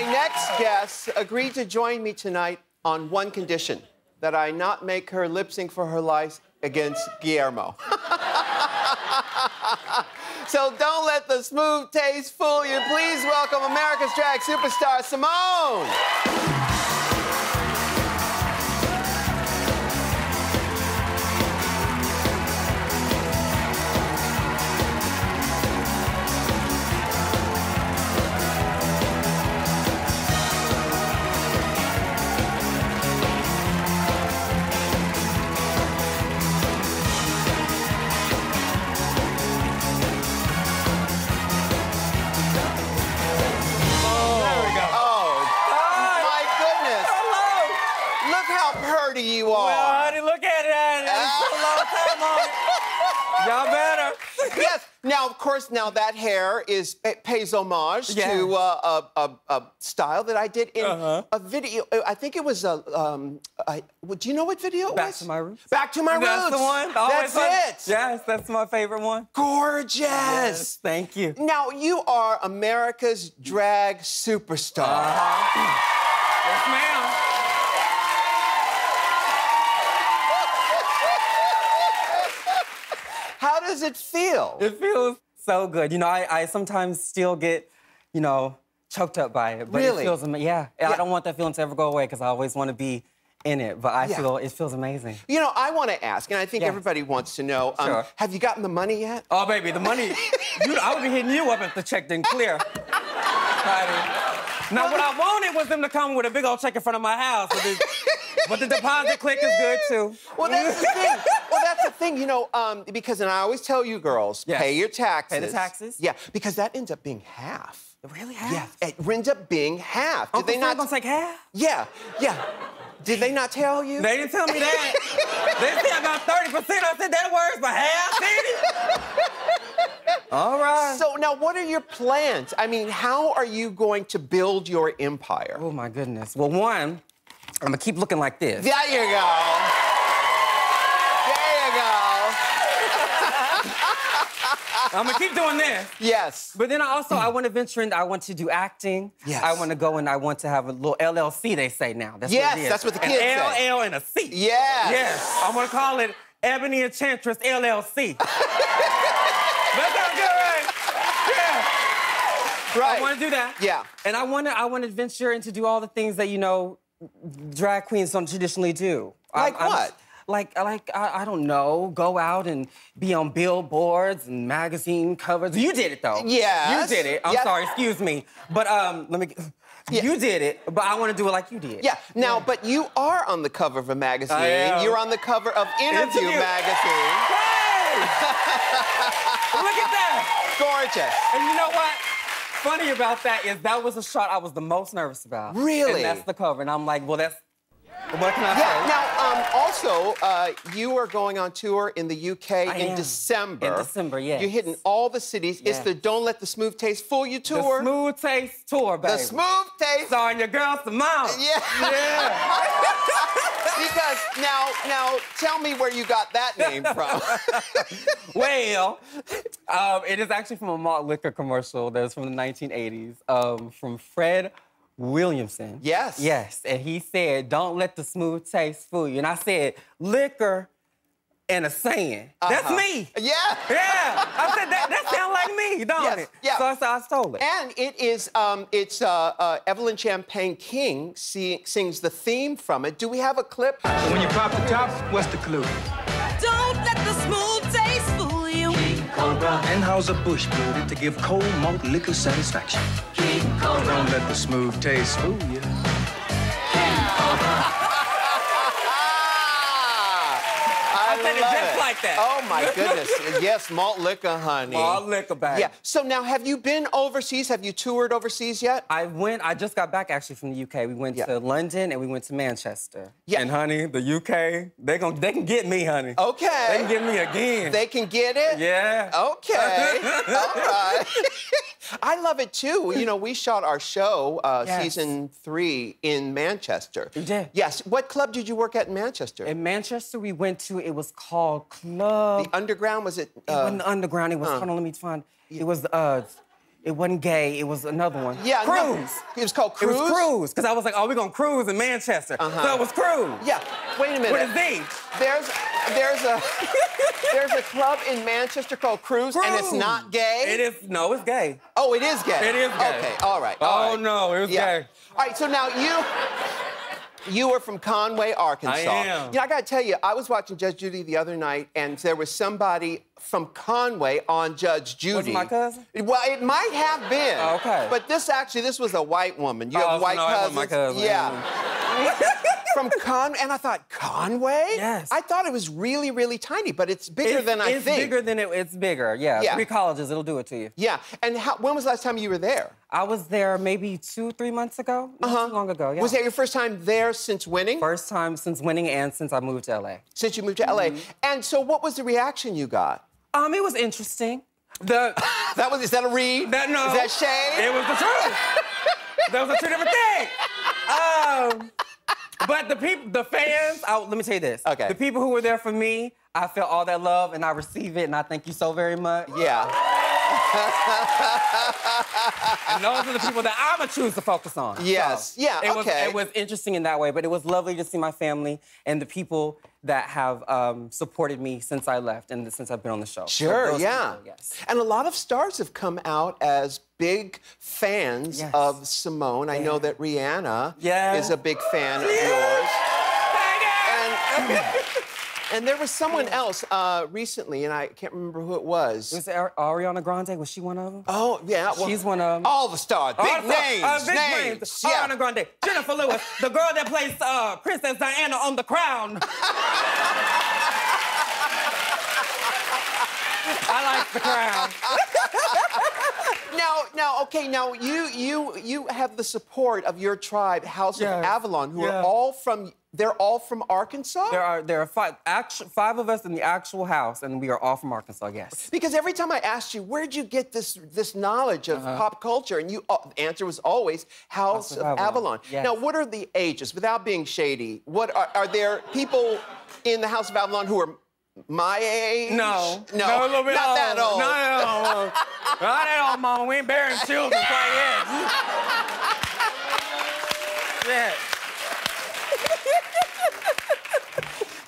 My next guest agreed to join me tonight on one condition that I not make her lip sync for her life against Guillermo. so don't let the smooth taste fool you. Please welcome America's drag superstar, Symone. Now, of course, now that hair is it pays homage Yes. to uh, a, a, a style that I did in Uh-huh. a video. I think it was a. Um, I, do you know what video it Back was? to my roots. Back to my That's roots. the one. That's Always fun. it. Yes, that's my favorite one. Gorgeous. Yes, thank you. Now you are America's drag superstar. Uh-huh. Yes, ma'am. How does it feel? It feels so good. You know, I, I sometimes still get, you know, choked up by it. But Really? it feels. Yeah. Yeah. I don't want that feeling to ever go away because I always want to be in it. But I Yeah. feel it feels amazing. You know, I want to ask, and I think everybody wants to know. um, Sure. Have you gotten the money yet? Oh, baby, the money. you, I would be hitting you up if the check didn't clear. Now, what I wanted was them to come with a big old check in front of my house. But the deposit click is good, too. Well, that's the thing. Well, that's the thing, you know, um, because, and I always tell you girls, Yes. pay your taxes. Pay the taxes. Yeah, because that ends up being half. It really has? Yeah, it ends up being half. Did Uncle they not? gonna take half? Yeah, yeah. Did they not tell you? They didn't tell me that. they said I got 30%. I said, that works for half, baby. All right. So now, what are your plans? I mean, how are you going to build your empire? oh, my goodness. Well, one, I'm gonna keep looking like this. There you go. There you go. I'm gonna keep doing this. Yes. But then I also I want to venture in. I want to do acting. Yes. I want to go and I want to have a little LLC. They say now. That's Yes, what it is. that's what the An kids say. LL and a C. Yes. Yes. I'm gonna call it Ebony Enchantress LLC. that sounds good, right? Yeah. Right. I want to do that. Yeah. And I want to I want to venture and to do all the things that you know drag queens don't traditionally do. Like I'm- I'm- what? like, like I, I don't know, go out and be on billboards and magazine covers. You did it though. Yeah. You did it. I'm Yes. sorry, excuse me. But um, let me. Yeah. You did it, but I want to do it like you did. Yeah. Now, but you are on the cover of a magazine. I am. You're on the cover of Interview Interview. magazine. Hey! Look at that. Gorgeous. And you know what? Funny about that is that was the shot I was the most nervous about. Really? And that's the cover. And I'm like, well, that's. What can I Yeah. say? Now, um, also, uh, you are going on tour in the UK I in am. December. In December, yes. You're hitting all the cities. It's the Don't Let the Smooth Taste Fool You tour. the. Smooth Taste Tour, baby. The Smooth Taste. Starring your girl Symone. Yeah. Yeah. because now, now, tell me where you got that name from. well, um, it is actually from a malt liquor commercial that was from the 1980s um, from Fred Williamson. Yes. Yes. And he said, Don't let the smooth taste fool you. And I said, Liquor and a saying. That's Uh-huh. me. yeah. Yeah. I said, That, that sounds like me, don't Yes, it? yeah. So I, said, I stole it. And it is, um, it's uh, uh, Evelyn Champagne King see, sings the theme from it. Do we have a clip? When you pop the top, what's the clue? Don't let the smooth taste fool you. King Cobra. Anheuser-Busch brewed it to give cold malt liquor satisfaction. King Cobra. Don't let the smooth taste fool you. Like that. Oh my goodness! yes, malt liquor, honey. Malt liquor, baby. Yeah. So now, have you been overseas? Have you toured overseas yet? I went, I just got back actually from the UK. We went Yeah. to London and we went to Manchester. Yeah. And honey, the UK, they gon' they can get me, honey. Okay. They can get me again. They can get it. yeah. Okay. All right. I love it too. You know, we shot our show, uh, Yes. season three, in Manchester. We did. Yes. What club did you work at in Manchester? In Manchester, we went to, it was called Club. the Underground was it? it Uh, wasn't the underground, it was, hold on, let me find. It was, uh, It wasn't gay. It was another one. Yeah, no, cruise. it was called cruise. It was Cruise? cruise because I was like, oh, we're gonna cruise in Manchester. Uh-huh. So it was cruise. Yeah. Wait a minute. With a Z. There's there's a there's a club in Manchester called Cruise, and it's not gay. It is no, it's gay. Oh, it is gay. It is gay. Okay. All right. Oh, all Oh, right. no, it was yeah. gay. All right. So now you. You were from Conway, Arkansas. I am. You know, I gotta tell you, I was watching Judge Judy the other night, and there was somebody from Conway on Judge Judy. Was my cousin? Well, it might have been. Oh, okay. But this actually, this was a white woman. You Oh, have white no, cousins. wasn't my cousin. Yeah. from Conway, and I thought Conway. Yes. I thought it was really, really tiny, but it's bigger It's, than I it's think. It's bigger than it, it's bigger. Yeah. Yeah. Three colleges, it'll do it to you. Yeah. And how, when was the last time you were there? I was there maybe two, three months ago. Not too long ago. Yeah. Was that your first time there since winning? first time since winning and since I moved to LA? Since you moved to LA. Mm-hmm. And so, what was the reaction you got? Um, it was interesting. The That was is that a read? that no. Is that shade? It was the truth. that was a two different thing. Um, but the people, the fans. I, let me tell you this. Okay. The people who were there for me, I felt all that love and I receive it and I thank you so very much. Yeah. And those are the people that I'm gonna choose to focus on. Yes. Yeah, It was, okay. it was interesting in that way, but it was lovely to see my family and the people that have um, supported me since I left and since I've been on the show. Sure, those yeah. people, yes. And a lot of stars have come out as big fans Yes. of Symone. I know that Rihanna Yeah. is a big fan of yours. Thank you. And, and there was someone else uh, recently, and I can't remember who it was. Was Ari- Ariana Grande? Was she one of them? oh, yeah. Well, She's one of 'em. All the stars. Big Oh, names. uh, big names. names. Yeah. Ariana Grande, Jennifer Lewis, the girl that plays uh, Princess Diana on The Crown. I like The Crown. Now, now, okay, now you you you have the support of your tribe, House of Avalon, who Yeah. are all from they're all from Arkansas? There are there are five actu- five of us in the actual house, and we are all from Arkansas. Yes. Because every time I asked you, where'd you get this this knowledge of pop culture? And you uh, the answer was always House, of, Avalon. Avalon, yes. Now, what are the ages? Without being shady, what are, are there people in the House of Avalon who are my age? No. no, bit not old. that old. Not that old. Not that old, mama. We ain't bearing children quite yet. yeah.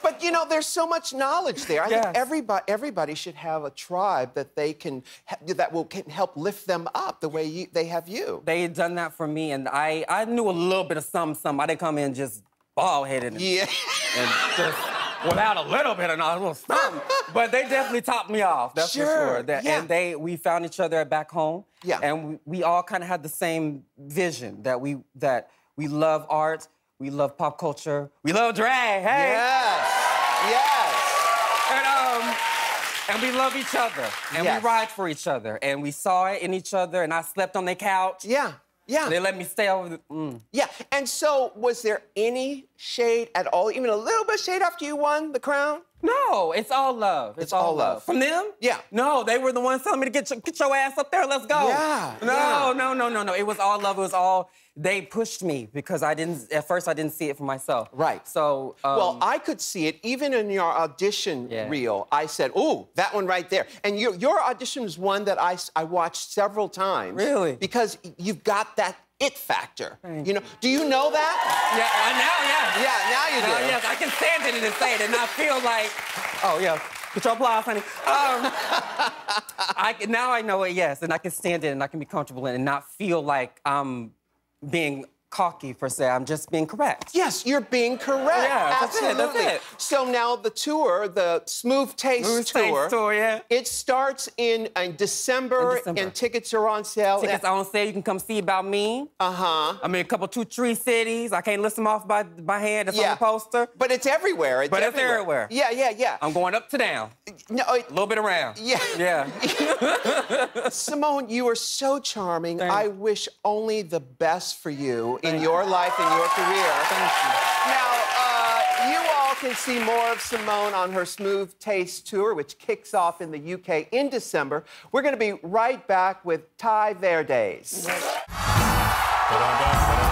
But you know, there's so much knowledge there. I Yes. think everybody everybody should have a tribe that they can that will can help lift them up the way you, they have you. They had done that for me, and I I knew a little bit of some some. I didn't come in just bald headed and, Yeah. and just without a little bit of knowledge, a little something. But they definitely topped me off. That's Sure, for sure. That- yeah. And they we found each other back home. Yeah. And we, we all kind of had the same vision that we that we love art, we love pop culture, we love drag. Hey. Yes. Yes. And um, and we love each other, and Yes. we ride for each other, and we saw it in each other. And I slept on their couch. Yeah. Yeah. They let me stay over. The, mm. Yeah, and so was there any shade at all, even a little bit of shade after you won the crown? No, it's all love. It's, It's all love. From them? Yeah. No, they were the ones telling me to get your, get your ass up there. Let's go. Yeah, No, yeah. no, no, no, no. It was all love. It was all. They pushed me because I didn't. At first, I didn't see it for myself. Right. So. Um, well, I could see it even in your audition Yeah. reel. I said, "Ooh, that one right there." And your your audition was one that I, I watched several times. Really? Because you've got that it factor. Thank You know? Do you know that? Yeah. uh, Now, yeah. Yeah, now you Now, do. yes, I can stand it and say it and not feel like. Oh yeah. Put your applause, honey. Um, I can, now I know it, yes, and I can stand it and I can be comfortable in it and not feel like I'm being cocky per se. I'm just being correct. Yes, you're being correct. Yeah, that's it, that's Absolutely. it. So now the tour, the Smooth Taste Smooth Taste tour, tour, yeah. it starts in, in December, In December. and tickets are on sale. Tickets on sale. You can come see about me. Uh huh. I'm in a couple, two, three cities. I can't list them off by by hand. It's Yeah. on the poster. But it's everywhere. It's But it's everywhere. Yeah, yeah, yeah. I'm going up to down, no, it- a little bit around. Yeah. Yeah. Symone, you are so charming. Thank I wish only the best for you in Thank your life and your career. Thank you. Now, uh, you all can see more of Symone on her Smooth Taste tour, which kicks off in the UK in December. We're going to be right back with Ty Verdes. Ba-dum-bum, ba-dum,